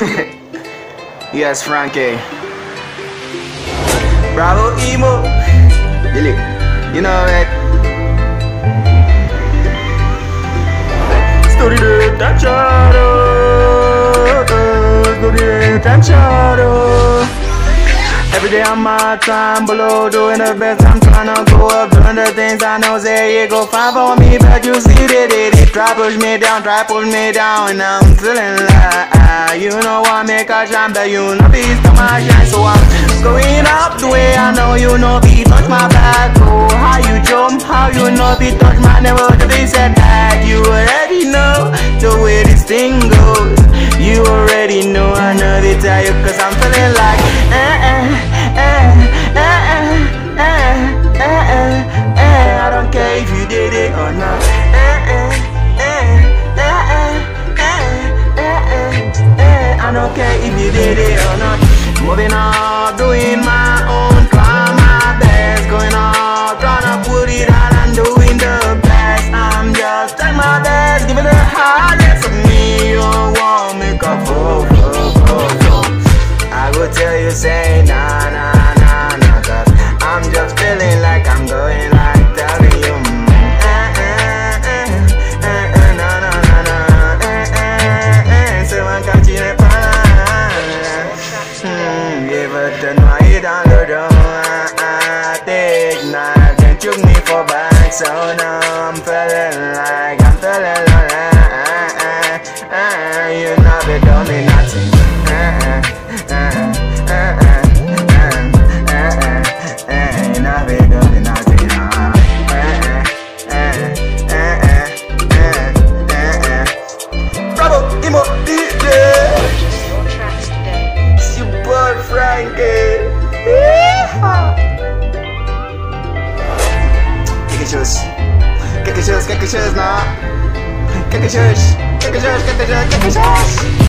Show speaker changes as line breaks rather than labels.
yes, Frankie. Bravo Emo. Really? You know it. Story the Tancharo. Story the Tancharo. Every day I'm out trying below, doing the best. I'm trying to go up, doing the things I know. Say you go fine for me, but you see that it, it try push me down, try push me down, and I'm feeling like you know I make a shine, but you know beast of my shine, so I'm going up the way I know you know be touch my back. Oh, how you jump, how you know be touch my never to be said that you already know the way this thing goes. I will tell you, say nah, nah, nah, nah, I'm just feeling like I'm going like đâu Take night Can't choke me for back So now I'm feeling boy Frankie Kick it shoes Kick it shoes, now Kick it shoes Kick it shoes, kick it shoes, kick it shoes